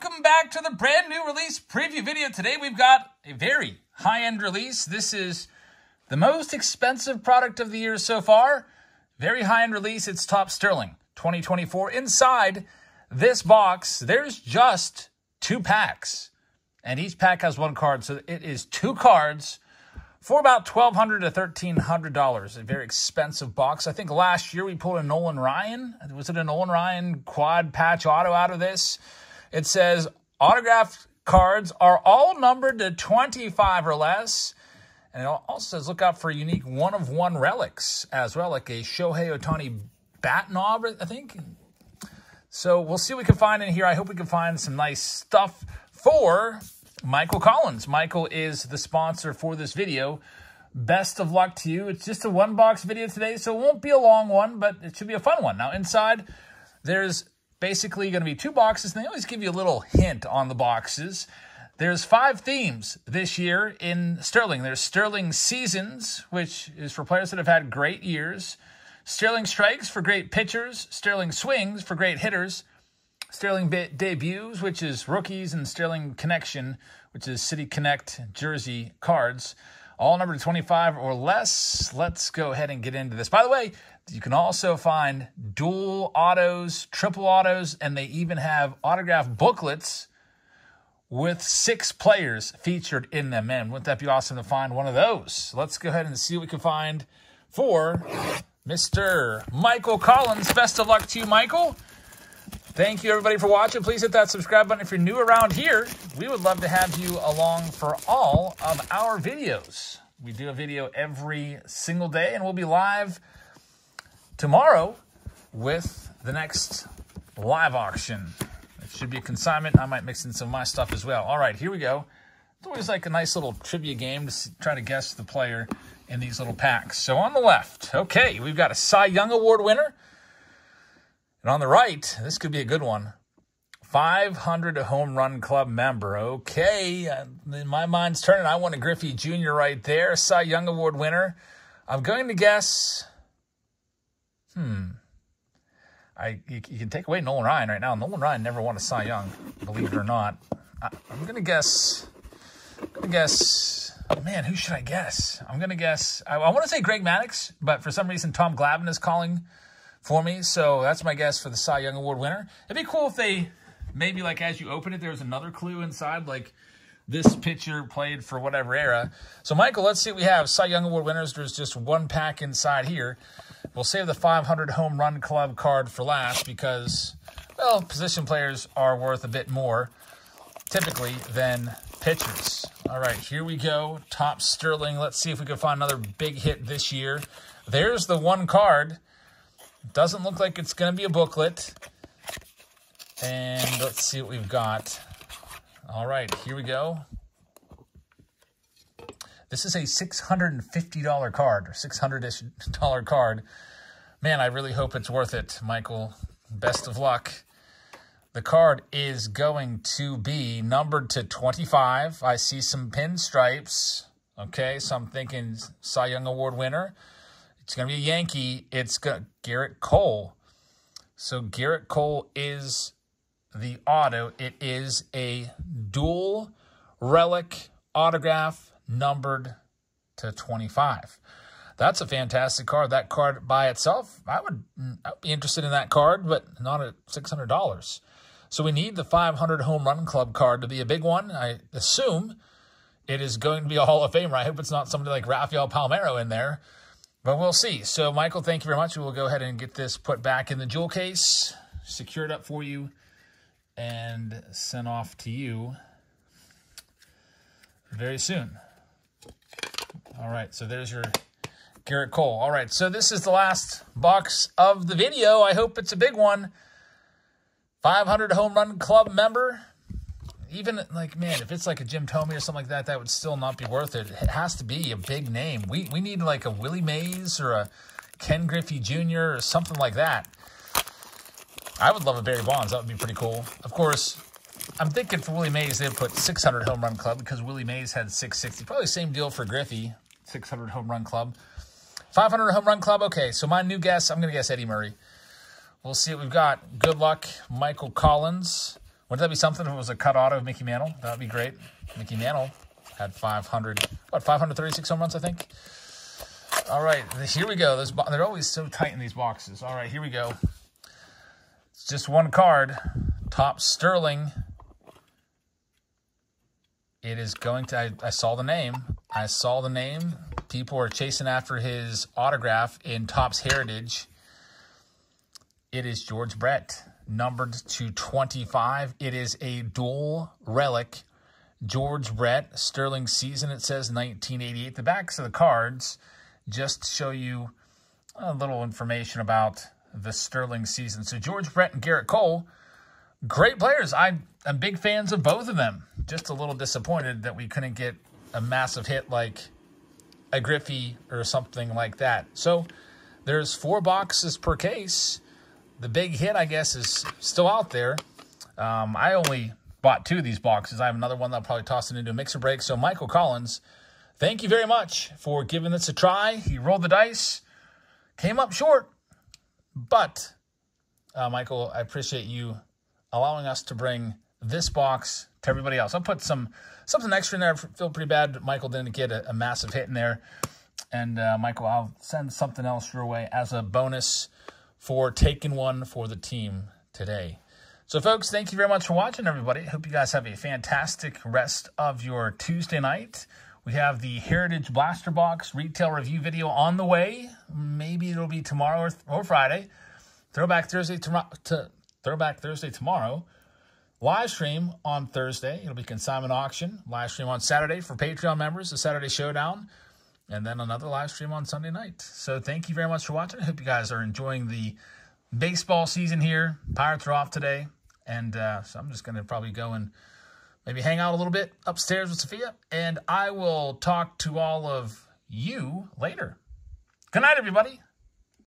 welcome back to the brand new release preview video. Today we've got a very high-end release. This is the most expensive product of the year so far. Very high-end release. It's Topps Sterling 2024. Inside this box, there's just two packs. And each pack has one card. So it is two cards for about $1,200 to $1,300. A very expensive box. I think last year we pulled a Nolan Ryan. Was it a Nolan Ryan quad patch auto out of this? It says autographed cards are all numbered to 25 or less. And it also says look out for unique one of one relics as well, like a Shohei Ohtani bat knob, I think. So we'll see what we can find in here. I hope we can find some nice stuff for Michael Collins. Michael is the sponsor for this video. Best of luck to you. It's just a one box video today, so it won't be a long one, but it should be a fun one. Now, inside, there's basically going to be two boxes, and they always give you a little hint on the boxes. There's five themes this year in Sterling. There's Sterling Seasons, which is for players that have had great years. Sterling Strikes for great pitchers. Sterling Swings for great hitters. Sterling debuts, which is rookies, and Sterling Connection, which is City Connect jersey cards, all numbered 25 or less. Let's go ahead and get into this. By the way, you can also find dual autos, triple autos, and they even have autograph booklets with six players featured in them. Man, wouldn't that be awesome to find one of those? Let's go ahead and see what we can find for Mr. Michael Collins. Best of luck to you, Michael. Thank you, everybody, for watching. Please hit that subscribe button if you're new around here. We would love to have you along for all of our videos. We do a video every single day, and we'll be live tomorrow with the next live auction. It should be a consignment. I might mix in some of my stuff as well. All right, here we go. It's always like a nice little trivia game to try to guess the player in these little packs. So on the left, okay, we've got a Cy Young Award winner. And on the right, this could be a good one. 500 home run club member. Okay, uh, my mind's turning. I want a Griffey Jr. right there, Cy Young Award winner. I'm going to guess. Hmm. I you, you, can take away Nolan Ryan right now. Nolan Ryan never won a Cy Young, believe it or not. I, am going to guess. I'm to guess. Man, who should I guess? I'm going to guess. I, I want to say Greg Maddux, but for some reason Tom Glavine is calling for me. So that's my guess for the Cy Young Award winner. It'd be cool if they maybe like as you open it, there's another clue inside, like this pitcher played for whatever era. So Michael, let's see what we have. Cy Young Award winners. There's just one pack inside here. We'll save the 500 home run club card for last because, well, position players are worth a bit more typically than pitchers. All right, here we go. Topps Sterling. Let's see if we can find another big hit this year. There's the one card. Doesn't look like it's going to be a booklet. And let's see what we've got. All right, here we go. This is a $650 card, or $600-ish card. Man, I really hope it's worth it, Michael. Best of luck. The card is going to be numbered to 25. I see some pinstripes. Okay, so I'm thinking Cy Young Award winner. It's going to be a Yankee. It's Gerrit Cole. So Gerrit Cole is the auto. It is a dual relic autograph numbered to 25. That's a fantastic card. That card by itself, I would, I would be interested in that card, but not at $600. So we need the 500 home run club card to be a big one. I assume it is going to be a Hall of Famer. I hope it's not somebody like Rafael Palmeiro in there. But we'll see. So, Michael, thank you very much. We will go ahead and get this put back in the jewel case, secured up for you, and sent off to you very soon. All right, so there's your Gerrit Cole. All right, so this is the last box of the video. I hope it's a big one. 500 home run club member even like man, if it's like a Jim Thome or something like that, that would still not be worth it. It has to be a big name. We we need like a Willie Mays or a Ken Griffey Jr. or something like that. I would love a Barry Bonds. That would be pretty cool. Of course, I'm thinking for Willie Mays, they'd put 600 home run club because Willie Mays had 660. Probably same deal for Griffey, 600 home run club. 500 home run club. Okay, so my new guess, I'm going to guess Eddie Murray. We'll see what we've got. Good luck, Michael Collins. Wouldn't that be something if it was a cut auto of Mickey Mantle? That would be great. Mickey Mantle had 500, what, 536 home runs, I think. All right, here we go. This, they're always so tight in these boxes. All right, here we go. It's just one card. Topps Sterling. It is going to, I, I saw the name. I saw the name. People are chasing after his autograph in Topps Heritage. It is George Brett, numbered to 25. It is a dual relic. George Brett, Sterling season, it says 1988. The backs of the cards just show you a little information about the Sterling season. So George Brett and Gerrit Cole, great players. I, am big fans of both of them. Just a little disappointed that we couldn't get a massive hit like a Griffey or something like that. So there's four boxes per case. The big hit, I guess, is still out there. Um, I only bought two of these boxes. I have another one that I'll probably toss it into a mixer break. So Michael Collins, thank you very much for giving this a try. He rolled the dice, came up short, but uh, Michael, I appreciate you allowing us to bring this box to everybody else. I'll put some something extra in there. I feel pretty bad Michael didn't get a, a massive hit in there. And uh, Michael, I'll send something else your way as a bonus for taking one for the team today. So, folks, thank you very much for watching, everybody. Hope you guys have a fantastic rest of your Tuesday night. We have the Heritage Blaster Box retail review video on the way. Maybe it'll be tomorrow or, or Friday. Throwback Thursday tomorrow. To, throwback Thursday tomorrow. Live stream on Thursday. It'll be consignment auction. Live stream on Saturday for Patreon members. The Saturday Showdown. And then another live stream on Sunday night. So thank you very much for watching. I hope you guys are enjoying the baseball season here. Pirates are off today. And uh, so I'm just going to probably go and maybe hang out a little bit upstairs with Sophia. And I will talk to all of you later. Good night, everybody.